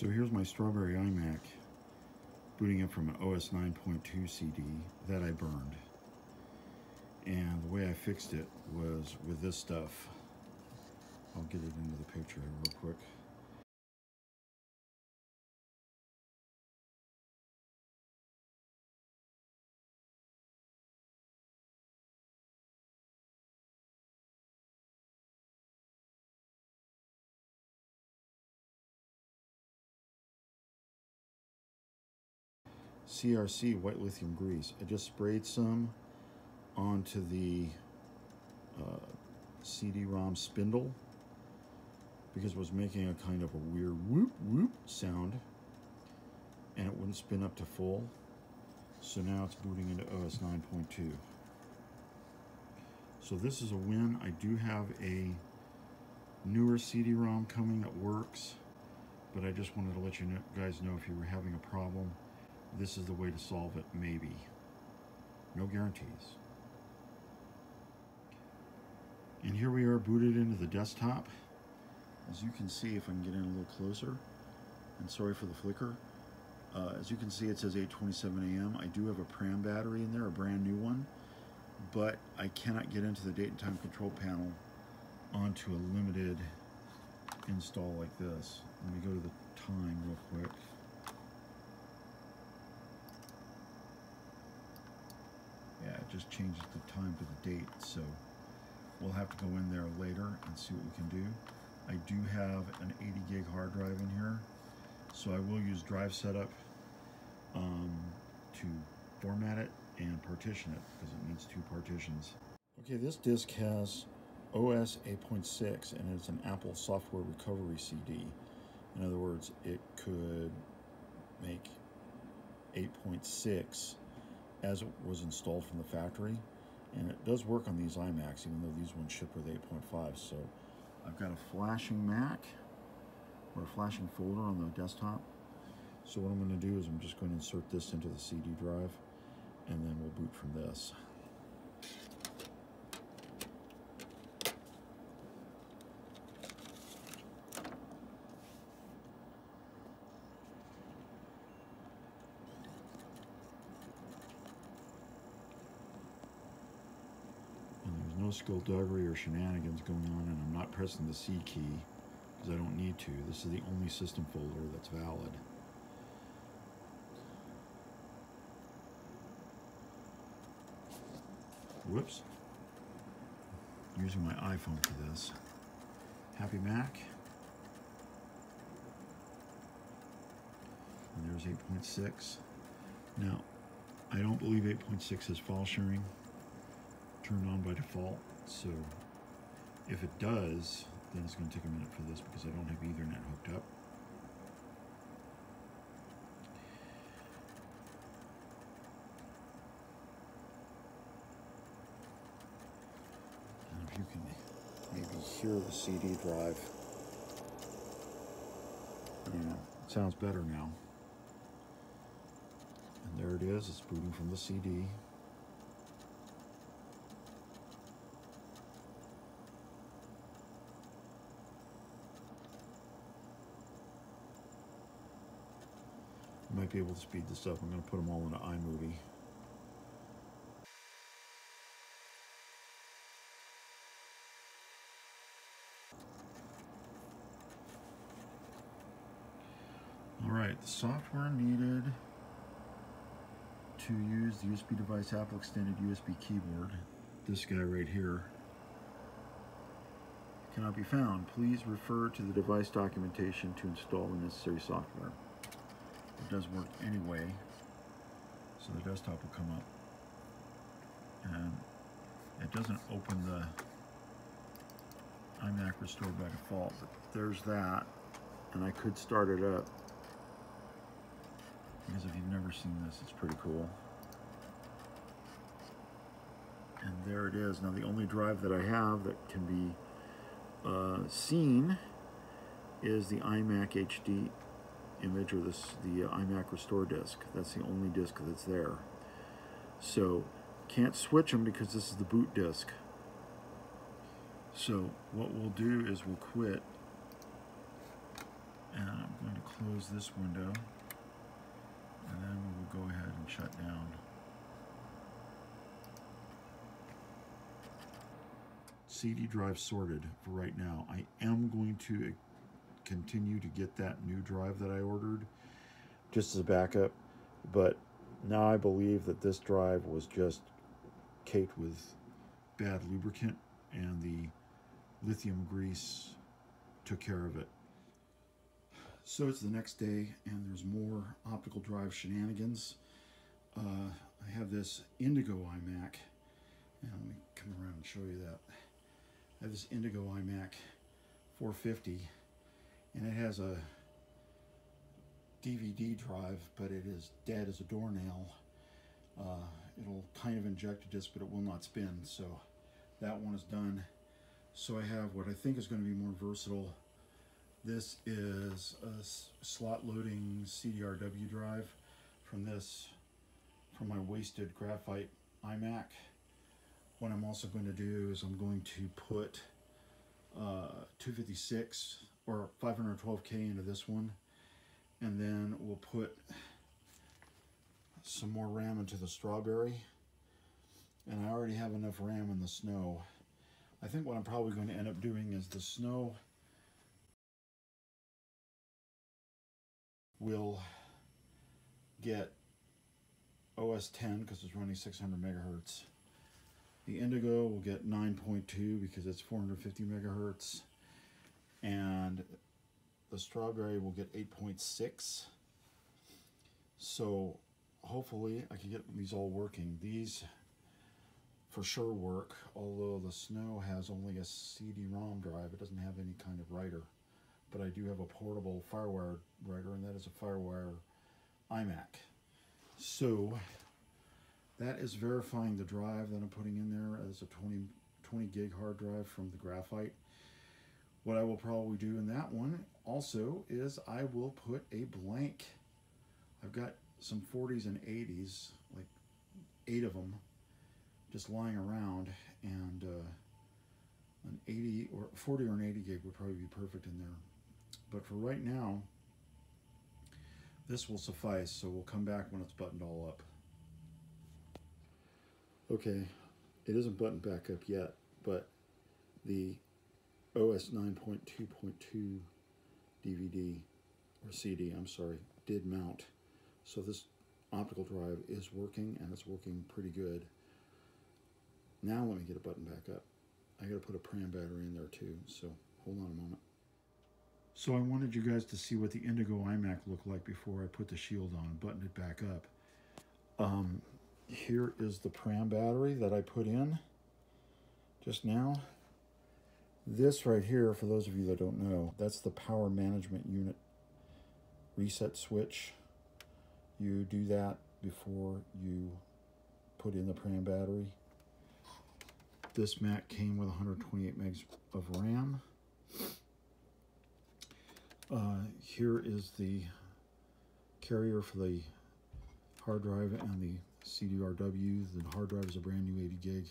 So here's my Strawberry iMac booting up from an OS 9.2 CD that I burned. And the way I fixed it was with this stuff. I'll get it into the picture real quick. CRC white lithium grease. I just sprayed some onto the uh, CD-ROM spindle because it was making a kind of a weird whoop whoop sound and it wouldn't spin up to full. So now it's booting into OS 9.2. So this is a win. I do have a newer CD-ROM coming that works, but I just wanted to let you know, guys know if you were having a problem this is the way to solve it, maybe. No guarantees. And here we are booted into the desktop. As you can see, if I can get in a little closer, and sorry for the flicker, uh, as you can see it says 8.27 a.m. I do have a Pram battery in there, a brand new one, but I cannot get into the date and time control panel onto a limited install like this. Let me go to the time real quick. yeah, it just changes the time to the date. So we'll have to go in there later and see what we can do. I do have an 80 gig hard drive in here. So I will use drive setup um, to format it and partition it because it needs two partitions. Okay, this disk has OS 8.6 and it's an Apple software recovery CD. In other words, it could make 8.6 as it was installed from the factory. And it does work on these iMacs, even though these ones ship with 8.5. So I've got a flashing Mac or a flashing folder on the desktop. So what I'm going to do is I'm just going to insert this into the CD drive and then we'll boot from this. No skullduggery or shenanigans going on and I'm not pressing the C key because I don't need to. This is the only system folder that's valid. Whoops. using my iPhone for this. Happy Mac. And there's 8.6. Now, I don't believe 8.6 is file sharing turned on by default. So if it does, then it's going to take a minute for this because I don't have Ethernet hooked up. And if you can maybe hear the CD drive, yeah, it sounds better now. And there it is, it's booting from the CD. Might be able to speed this up. I'm going to put them all into iMovie. All right, the software needed to use the USB device Apple extended USB keyboard, this guy right here, cannot be found. Please refer to the device documentation to install the necessary software. Does work anyway, so the desktop will come up. And it doesn't open the iMac Restore by default, but there's that. And I could start it up. Because if you've never seen this, it's pretty cool. And there it is. Now the only drive that I have that can be uh, seen is the iMac HD image or this the uh, iMac Restore disk. That's the only disk that's there. So can't switch them because this is the boot disk. So what we'll do is we'll quit And I'm going to close this window and then we will go ahead and shut down. CD drive sorted for right now. I am going to continue to get that new drive that I ordered just as a backup, but now I believe that this drive was just caked with bad lubricant and the lithium grease took care of it. So it's the next day and there's more optical drive shenanigans. Uh, I have this Indigo iMac. And let me come around and show you that. I have this Indigo iMac 450 and it has a DVD drive, but it is dead as a doornail. Uh, it'll kind of inject a disk, but it will not spin. So that one is done. So I have what I think is going to be more versatile. This is a slot loading CDRW drive from this, from my wasted graphite iMac. What I'm also going to do is I'm going to put uh, 256 or 512K into this one. And then we'll put some more RAM into the strawberry. And I already have enough RAM in the snow. I think what I'm probably going to end up doing is the snow will get OS 10 because it's running 600 megahertz. The Indigo will get 9.2 because it's 450 megahertz. And the Strawberry will get 8.6. So hopefully I can get these all working. These for sure work, although the Snow has only a CD-ROM drive. It doesn't have any kind of writer. But I do have a portable FireWire writer, and that is a FireWire iMac. So that is verifying the drive that I'm putting in there as a 20, 20 gig hard drive from the Graphite. What I will probably do in that one also is I will put a blank. I've got some 40s and 80s, like eight of them, just lying around, and uh, an 80 or 40 or an 80 gig would probably be perfect in there. But for right now, this will suffice, so we'll come back when it's buttoned all up. Okay, it isn't buttoned back up yet, but the OS 9.2.2 DVD, or CD, I'm sorry, did mount. So this optical drive is working, and it's working pretty good. Now let me get a button back up. I gotta put a pram battery in there too, so hold on a moment. So I wanted you guys to see what the Indigo iMac looked like before I put the shield on and buttoned it back up. Um, here is the pram battery that I put in just now. This right here, for those of you that don't know, that's the power management unit reset switch. You do that before you put in the pram battery. This Mac came with 128 megs of RAM. Uh, here is the carrier for the hard drive and the CDRW. The hard drive is a brand new 80 gig.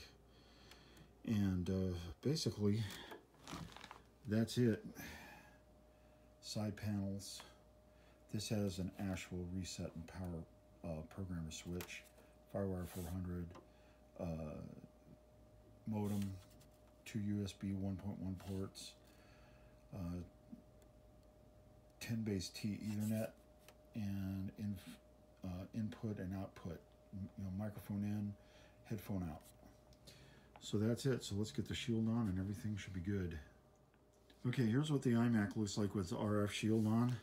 And uh, basically, that's it. Side panels. This has an actual reset and power uh, programmer switch. Firewire 400. Uh, modem. Two USB 1.1 ports. Uh, 10 base T Ethernet. And in, uh, input and output you know, microphone in, headphone out. So that's it. So let's get the shield on and everything should be good. Okay, here's what the iMac looks like with the RF shield on.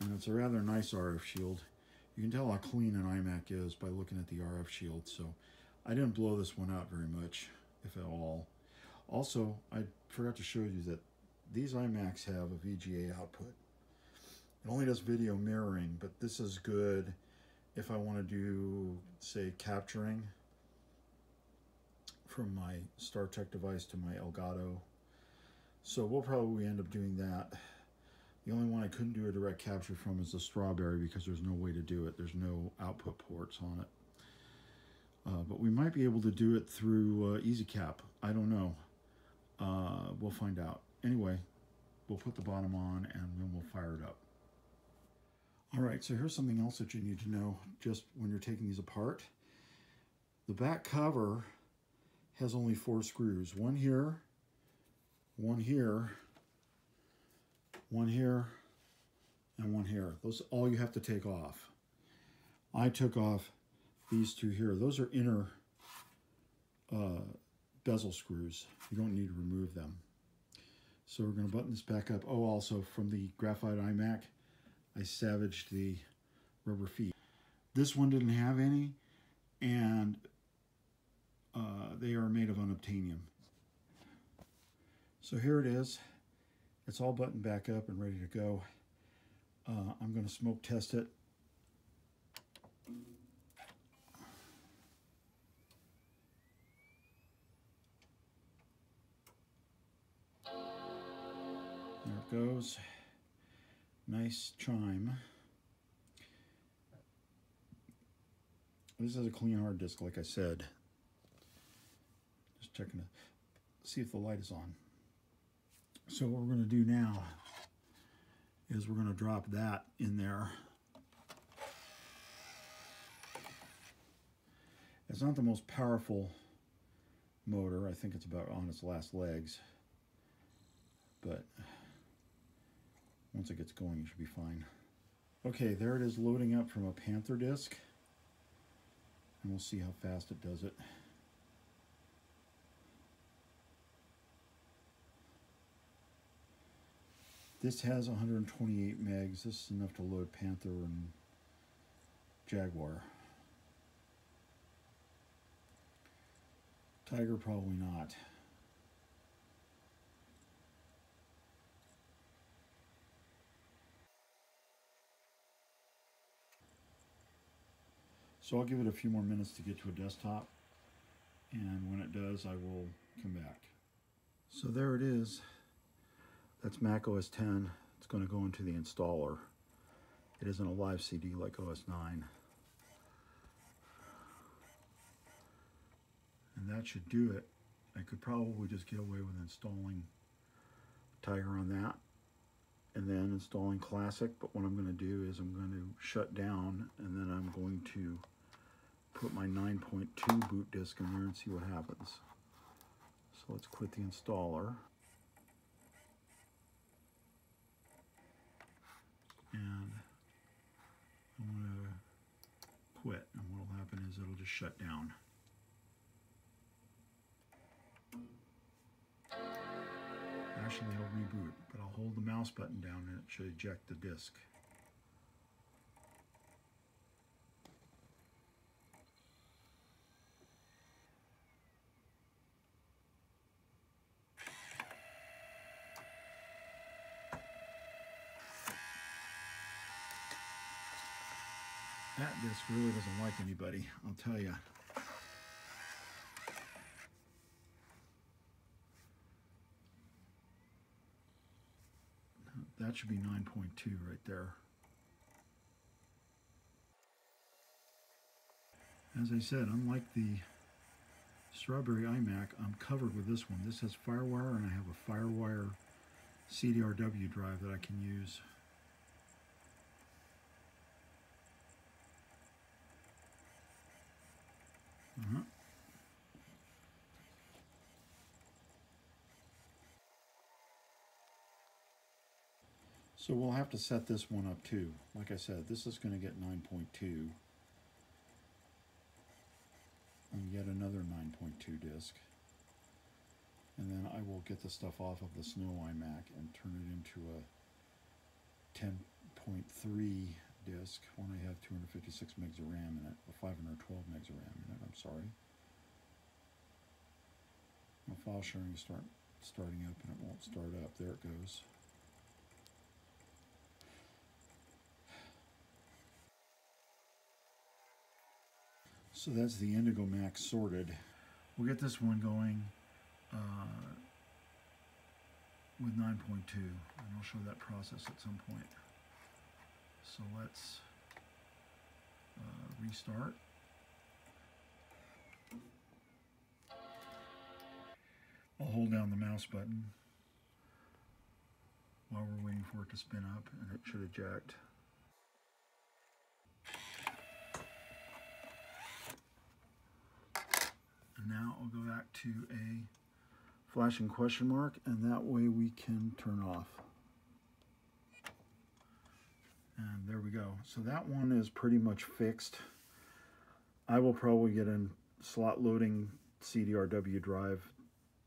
And it's a rather nice RF shield. You can tell how clean an iMac is by looking at the RF shield. So I didn't blow this one out very much, if at all. Also, I forgot to show you that these iMacs have a VGA output. It only does video mirroring, but this is good if I want to do, say, capturing from my Star StarTech device to my Elgato. So we'll probably end up doing that. The only one I couldn't do a direct capture from is the Strawberry because there's no way to do it. There's no output ports on it. Uh, but we might be able to do it through uh, EasyCap. I don't know. Uh, we'll find out. Anyway, we'll put the bottom on and then we'll fire it up. All right, so here's something else that you need to know just when you're taking these apart. The back cover has only four screws. One here, one here, one here, and one here. Those all you have to take off. I took off these two here. Those are inner uh, bezel screws. You don't need to remove them. So we're going to button this back up. Oh, also from the graphite iMac, I savaged the rubber feet. This one didn't have any, and uh, they are made of unobtainium. So here it is. It's all buttoned back up and ready to go. Uh, I'm going to smoke test it. There it goes. Nice chime. This is a clean hard disk, like I said. Just checking to see if the light is on. So what we're going to do now is we're going to drop that in there. It's not the most powerful motor. I think it's about on its last legs. But once it gets going, it should be fine. Okay, there it is loading up from a Panther disc. And we'll see how fast it does it. This has 128 megs. This is enough to load Panther and Jaguar. Tiger probably not. So I'll give it a few more minutes to get to a desktop and when it does I will come back. So there it is. That's Mac OS 10. It's going to go into the installer. It isn't a live CD like OS 9. And that should do it. I could probably just get away with installing Tiger on that and then installing Classic. But what I'm going to do is I'm going to shut down and then I'm going to put my 9.2 boot disk in there and see what happens. So let's quit the installer. And I'm going to quit and what will happen is it'll just shut down. Actually it'll reboot, but I'll hold the mouse button down and it should eject the disk. That disc really doesn't like anybody, I'll tell you. That should be 9.2 right there. As I said, unlike the Strawberry iMac, I'm covered with this one. This has FireWire and I have a FireWire CDRW drive that I can use Uh -huh. So we'll have to set this one up too. Like I said, this is going to get 9.2 and yet another 9.2 disc. And then I will get the stuff off of the Snow iMac and turn it into a 10.3 disk when I have 256 megs of RAM in it, or 512 megs of RAM in it, I'm sorry. My file sharing is start, starting up and it won't start up. There it goes. So that's the Indigo Max sorted. We'll get this one going uh, with 9.2 and I'll show that process at some point. So let's uh, restart. I'll hold down the mouse button while we're waiting for it to spin up and it should eject. Now I'll go back to a flashing question mark and that way we can turn off. And there we go. So that one is pretty much fixed. I will probably get a slot loading CDRW drive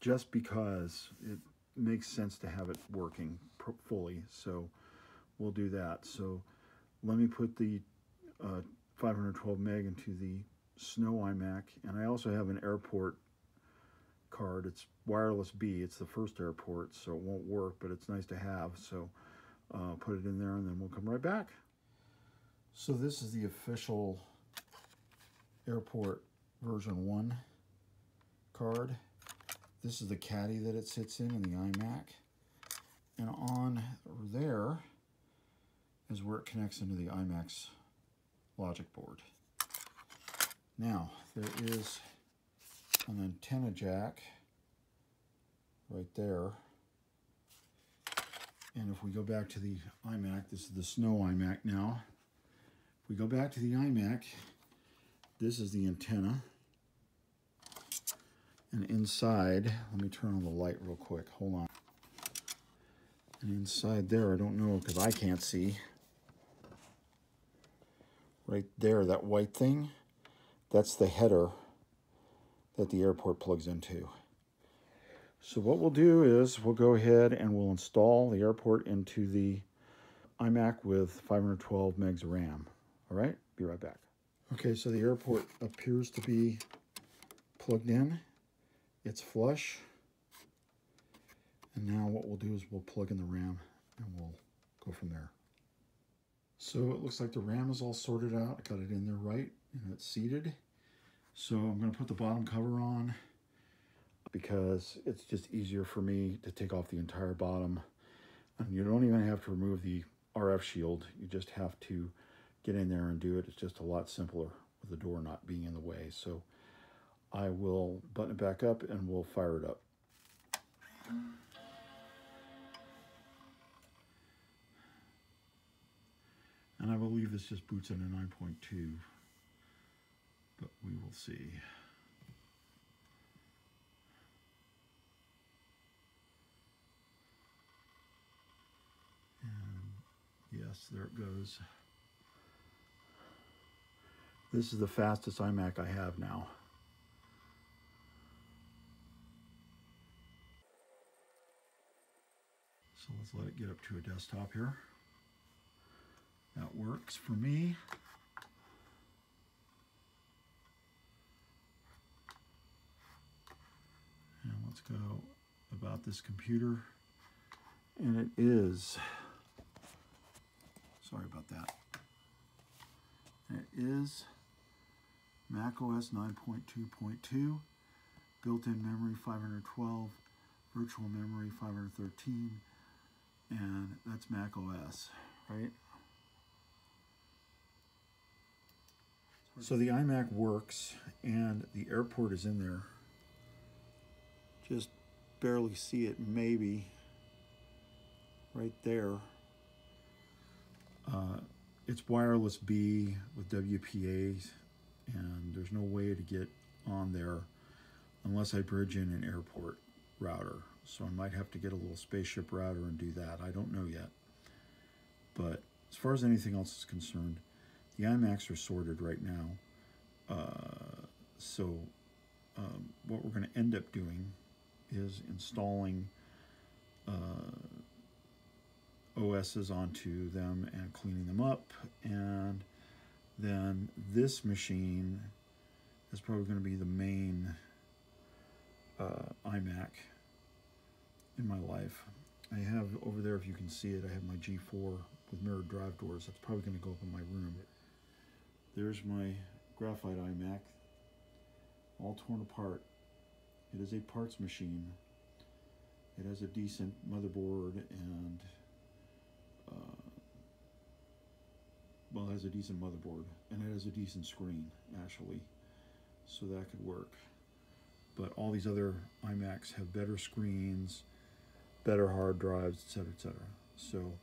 just because it makes sense to have it working fully. So we'll do that. So let me put the uh, 512 meg into the Snow iMac. And I also have an airport card. It's wireless B. It's the first airport, so it won't work, but it's nice to have. So uh, put it in there and then we'll come right back. So this is the official airport version 1 card. This is the caddy that it sits in in the iMac. And on there is where it connects into the iMac's logic board. Now, there is an antenna jack right there. And if we go back to the iMac, this is the Snow iMac now. If we go back to the iMac, this is the antenna. And inside, let me turn on the light real quick. Hold on. And inside there, I don't know because I can't see. Right there, that white thing, that's the header that the airport plugs into. So what we'll do is we'll go ahead and we'll install the airport into the iMac with 512 megs of RAM. All right, be right back. Okay, so the airport appears to be plugged in. It's flush. And now what we'll do is we'll plug in the RAM and we'll go from there. So it looks like the RAM is all sorted out. I got it in there right and it's seated. So I'm going to put the bottom cover on because it's just easier for me to take off the entire bottom. And you don't even have to remove the RF shield. You just have to get in there and do it. It's just a lot simpler with the door not being in the way. So I will button it back up and we'll fire it up. And I believe this just boots in a 9.2 but we will see. And yes, there it goes. This is the fastest iMac I have now. So let's let it get up to a desktop here. That works for me. let's go about this computer. And it is, sorry about that. It is Mac OS 9.2.2, built-in memory 512, virtual memory 513, and that's Mac OS, right? So the iMac works and the airport is in there just barely see it maybe right there. Uh, it's wireless B with WPA and there's no way to get on there unless I bridge in an airport router. So I might have to get a little spaceship router and do that. I don't know yet. But as far as anything else is concerned, the iMacs are sorted right now. Uh, so um, what we're going to end up doing is installing uh, OSs onto them and cleaning them up. And then this machine is probably going to be the main uh, iMac in my life. I have over there, if you can see it, I have my G4 with mirrored drive doors. That's probably going to go up in my room. There's my graphite iMac, all torn apart. It is a parts machine. It has a decent motherboard and uh, well, it has a decent motherboard and it has a decent screen actually, so that could work. But all these other iMacs have better screens, better hard drives, etc., etc. So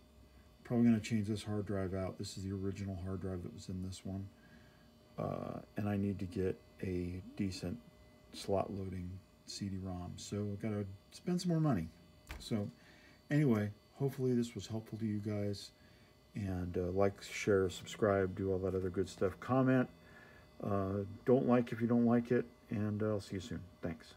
probably going to change this hard drive out. This is the original hard drive that was in this one. Uh, and I need to get a decent slot loading CD-ROM. So I've got to spend some more money. So anyway, hopefully this was helpful to you guys. And uh, like, share, subscribe, do all that other good stuff. Comment. Uh, don't like if you don't like it. And uh, I'll see you soon. Thanks.